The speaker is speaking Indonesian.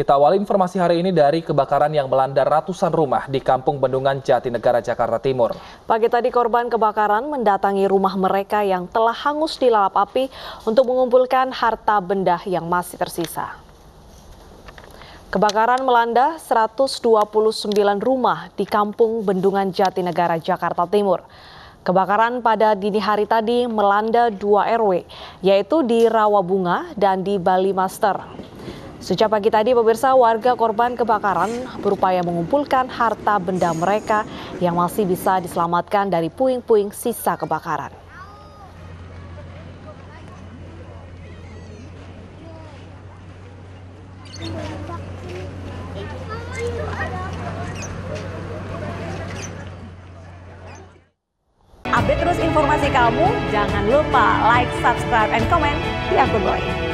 Kita awali informasi hari ini dari kebakaran yang melanda ratusan rumah di Kampung Bendungan Jatinegara, Jakarta Timur. Pagi tadi korban kebakaran mendatangi rumah mereka yang telah hangus dilalap api untuk mengumpulkan harta benda yang masih tersisa. Kebakaran melanda 129 rumah di Kampung Bendungan Jatinegara, Jakarta Timur. Kebakaran pada dini hari tadi melanda dua RW, yaitu di Rawabunga dan di Bali Master. Sejak pagi tadi, pemirsa warga korban kebakaran berupaya mengumpulkan harta benda mereka yang masih bisa diselamatkan dari puing-puing sisa kebakaran. Update terus informasi kamu, jangan lupa like, subscribe, and comment di akun Boy.